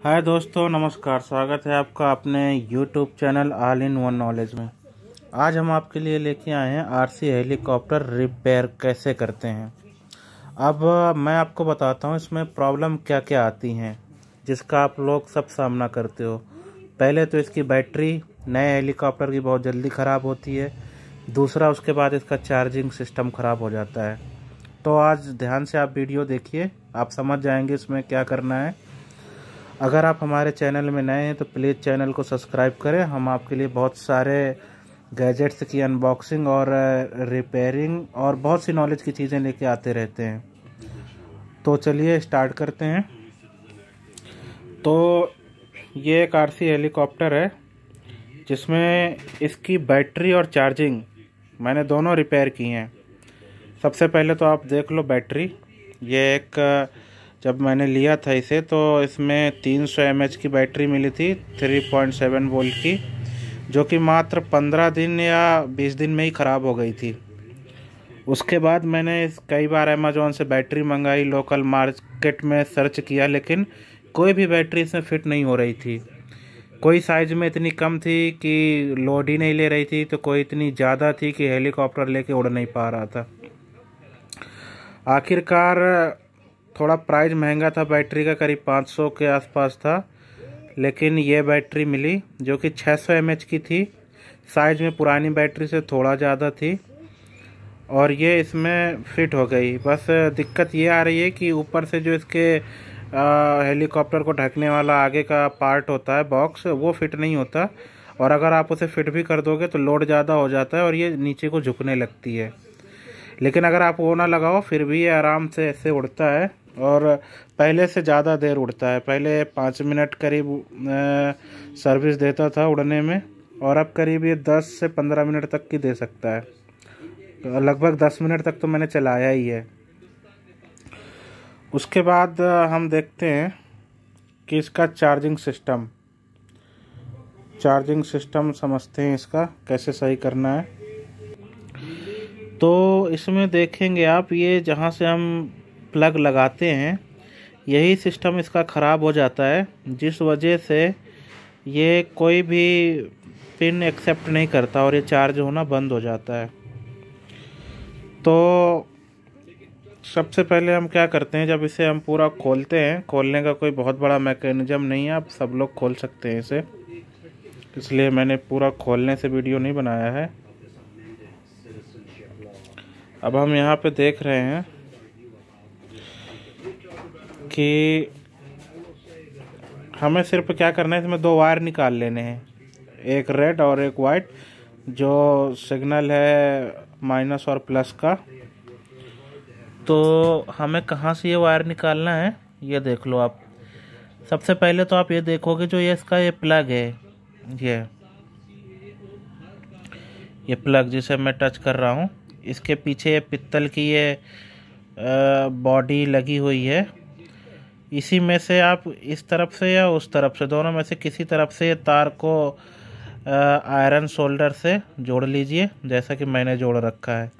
हाय दोस्तों, नमस्कार। स्वागत है आपका अपने YouTube channel All in One Knowledge में। आज हम आपके लिए लेके आए हैं आरसी हेलीकॉप्टर रिपेयर कैसे करते हैं। अब मैं आपको बताता हूँ इसमें प्रॉब्लम क्या क्या आती हैं, जिसका आप लोग सब सामना करते हो। पहले तो इसकी बैटरी, नए हेलीकॉप्टर की बहुत जल्दी ख़राब होती है। दूसरा, उसके बाद इसका चार्जिंग सिस्टम ख़राब हो जाता है। तो आज ध्यान से आप वीडियो देखिए, आप समझ जाएँगे इसमें क्या करना है। अगर आप हमारे चैनल में नए हैं तो प्लीज़ चैनल को सब्सक्राइब करें। हम आपके लिए बहुत सारे गैजेट्स की अनबॉक्सिंग और रिपेयरिंग और बहुत सी नॉलेज की चीज़ें लेके आते रहते हैं। तो चलिए स्टार्ट करते हैं। तो ये एक आरसी हेलीकॉप्टर है, जिसमें इसकी बैटरी और चार्जिंग मैंने दोनों रिपेयर की हैं। सबसे पहले तो आप देख लो बैटरी। ये एक जब मैंने लिया था इसे तो इसमें 300 सौ की बैटरी मिली थी 3.7 वोल्ट की, जो कि मात्र 15 दिन या 20 दिन में ही ख़राब हो गई थी। उसके बाद मैंने कई बार अमेज़ोन से बैटरी मंगाई लोकल मार्केट में सर्च किया, लेकिन कोई भी बैटरी इसमें फ़िट नहीं हो रही थी। कोई साइज़ में इतनी कम थी कि लोड ही नहीं ले रही थी तो कोई इतनी ज़्यादा थी कि हेलीकॉप्टर लेके उड़ नहीं पा रहा था। आखिरकार थोड़ा प्राइस महँगा था बैटरी का करीब 500 के आसपास था, लेकिन ये बैटरी मिली, जो कि 600 सौ की थी। साइज़ में पुरानी बैटरी से थोड़ा ज़्यादा थी और ये इसमें फिट हो गई। बस दिक्कत ये आ रही है कि ऊपर से जो इसके हेलीकॉप्टर को ढकने वाला आगे का पार्ट होता है बॉक्स वो फिट नहीं होता और अगर आप उसे फिट भी कर दोगे तो लोड ज़्यादा हो जाता है और ये नीचे को झुकने लगती है। लेकिन अगर आप वो ना लगाओ, फिर भी ये आराम से ऐसे उड़ता है। और पहले से ज़्यादा देर उड़ता है। पहले पाँच मिनट करीब सर्विस देता था उड़ने में और अब करीब ये दस से पंद्रह मिनट तक की दे सकता है। लगभग दस मिनट तक तो मैंने चलाया ही है। उसके बाद हम देखते हैं कि इसका चार्जिंग सिस्टम चार्जिंग सिस्टम समझते हैं इसका कैसे सही करना है। तो इसमें देखेंगे आप ये जहाँ से हम प्लग लगाते हैं, यही सिस्टम इसका ख़राब हो जाता है, जिस वजह से ये कोई भी पिन एक्सेप्ट नहीं करता और ये चार्ज होना बंद हो जाता है। तो सबसे पहले हम क्या करते हैं, जब इसे हम पूरा खोलते हैं, खोलने का कोई बहुत बड़ा मैकेनिज़्म नहीं है, आप सब लोग खोल सकते हैं इसे। इसलिए मैंने पूरा खोलने से वीडियो नहीं बनाया है। अब हम यहाँ पे देख रहे हैं। कि हमें सिर्फ़ क्या करना है, इसमें दो वायर निकाल लेने हैं। एक रेड और एक वाइट, जो सिग्नल है माइनस और प्लस का। तो हमें कहाँ से ये वायर निकालना है, ये देख लो आप। सबसे पहले तो आप ये देखोगे जो ये इसका ये प्लग है, ये। ये प्लग जिसे मैं टच कर रहा हूँ, इसके पीछे ये पित्तल की ये बॉडी लगी हुई है। इसी में से आप इस तरफ़ से या उस तरफ़ से, दोनों में से किसी तरफ़ से तार को आयरन शोल्डर से जोड़ लीजिए, जैसा कि मैंने जोड़ रखा है।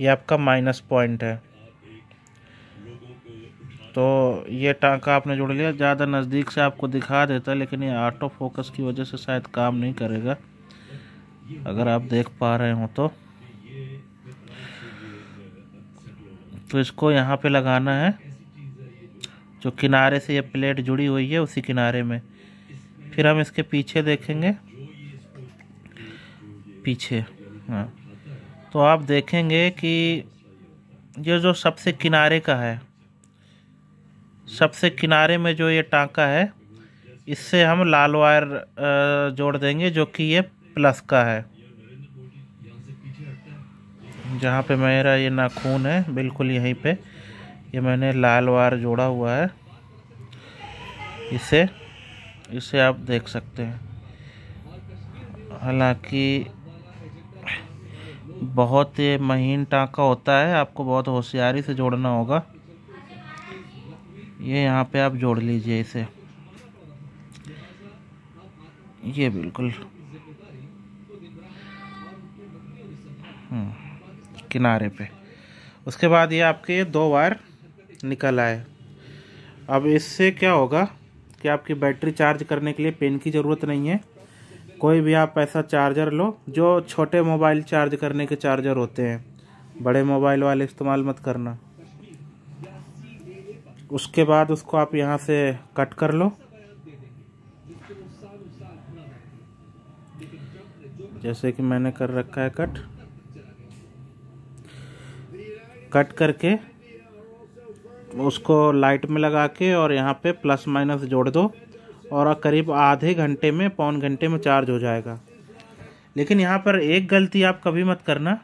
ये आपका माइनस पॉइंट है। तो ये टांका आपने जोड़ लिया, ज़्यादा नज़दीक से आपको दिखा देता है लेकिन ये ऑटो फोकस की वजह से शायद काम नहीं करेगा। अगर आप देख पा रहे हो तो। तो इसको यहाँ पे लगाना है। जो किनारे से ये प्लेट जुड़ी हुई है, उसी किनारे में। फिर हम इसके पीछे देखेंगे। पीछे हाँ। तो आप देखेंगे कि ये जो सबसे किनारे का है, सबसे किनारे में जो ये टांका है, इससे हम लाल वायर जोड़ देंगे, जो कि ये प्लस का है। जहाँ पे मेरा ये नाखून है, बिल्कुल यहीं पे। ये मैंने लाल वायर जोड़ा हुआ है। इसे इसे आप देख सकते हैं। हालाँकि बहुत ये महीन टाँका होता है आपको बहुत होशियारी से जोड़ना होगा। ये यहाँ पे आप जोड़ लीजिए इसे। ये बिल्कुल। हम्म, किनारे पे। उसके बाद ये आपके दो वायर निकल आए। अब इससे क्या होगा? कि आपकी बैटरी चार्ज करने के लिए पेन की ज़रूरत नहीं है। कोई भी आप ऐसा चार्जर लो, जो छोटे मोबाइल चार्ज करने के चार्जर होते हैं। बड़े मोबाइल वाले इस्तेमाल मत करना। उसके बाद उसको आप यहाँ से कट कर लो। जैसे कि मैंने कर रखा है कट। कट करके उसको लाइट में लगा के और यहाँ पे प्लस माइनस जोड़ दो और करीब आधे घंटे में, पौन घंटे में चार्ज हो जाएगा। लेकिन यहाँ पर एक गलती आप कभी मत करना।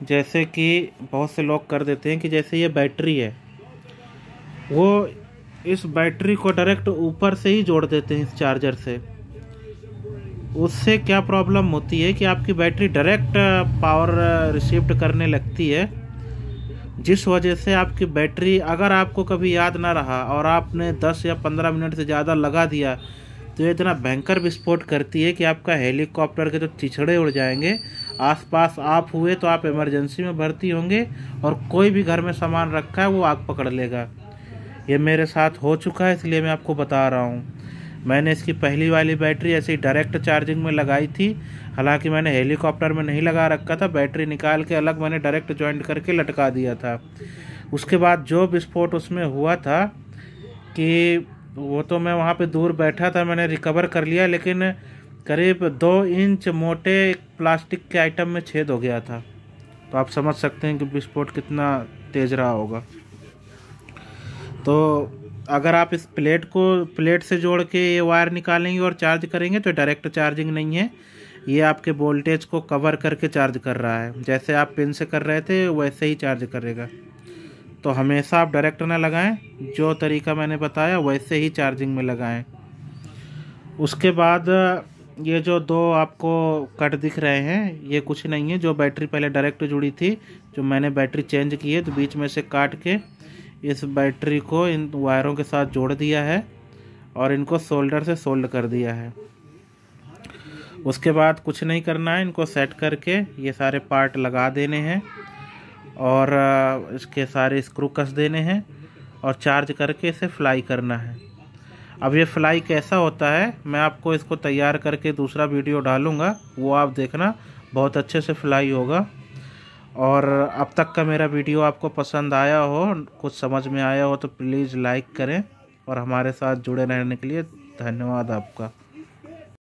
जैसे कि बहुत से लोग कर देते हैं कि जैसे ये बैटरी है, वो इस बैटरी को डायरेक्ट ऊपर से ही जोड़ देते हैं इस चार्जर से। उससे क्या प्रॉब्लम होती है कि आपकी बैटरी डायरेक्ट पावर रिसीव्ड करने लगती है। जिस वजह से आपकी बैटरी अगर आपको कभी याद ना रहा और आपने 10 या 15 मिनट से ज़्यादा लगा दिया तो ये इतना भयंकर विस्फोट करती है कि आपका हेलीकॉप्टर के तो चिछड़े उड़ जाएँगे। आसपास आप हुए तो आप इमरजेंसी में भर्ती होंगे और कोई भी घर में सामान रखा है वो आग पकड़ लेगा। ये मेरे साथ हो चुका है, इसलिए मैं आपको बता रहा हूँ। मैंने इसकी पहली वाली बैटरी ऐसे ही डायरेक्ट चार्जिंग में लगाई थी। हालाँकि मैंने हेलीकॉप्टर में नहीं लगा रखा था, बैटरी निकाल के अलग मैंने डायरेक्ट ज्वाइंट करके लटका दिया था। उसके बाद जो विस्फोट उसमें हुआ था कि वो तो मैं वहाँ पे दूर बैठा था, मैंने रिकवर कर लिया, लेकिन करीब दो इंच मोटे प्लास्टिक के आइटम में छेद हो गया था। तो आप समझ सकते हैं कि विस्फोट कितना तेज़ रहा होगा। तो अगर आप इस प्लेट को, प्लेट से जोड़ के ये वायर निकालेंगे और चार्ज करेंगे तो डायरेक्ट चार्जिंग नहीं है। ये आपके वोल्टेज को कवर करके चार्ज कर रहा है। जैसे आप पिन से कर रहे थे, वैसे ही चार्ज करेगा। तो हमेशा आप डायरेक्ट ना लगाएँ। जो तरीका मैंने बताया, वैसे ही चार्जिंग में लगाएँ। उसके बाद, ये जो दो आपको कट दिख रहे हैं, ये कुछ नहीं है। जो बैटरी पहले डायरेक्ट जुड़ी थी, जो मैंने बैटरी चेंज की है तो बीच में से काट के इस बैटरी को इन वायरों के साथ जोड़ दिया है और इनको सोल्डर से सोल्ड कर दिया है। उसके बाद कुछ नहीं करना है, इनको सेट करके ये सारे पार्ट लगा देने हैं और इसके सारे स्क्रू कस देने हैं और चार्ज करके इसे फ्लाई करना है। अब ये फ्लाई कैसा होता है, मैं आपको इसको तैयार करके दूसरा वीडियो डालूँगा, वो आप देखना, बहुत अच्छे से फ्लाई होगा। और अब तक का मेरा वीडियो आपको पसंद आया हो, कुछ समझ में आया हो तो प्लीज़ लाइक करें और हमारे साथ जुड़े रहने के लिए धन्यवाद आपका।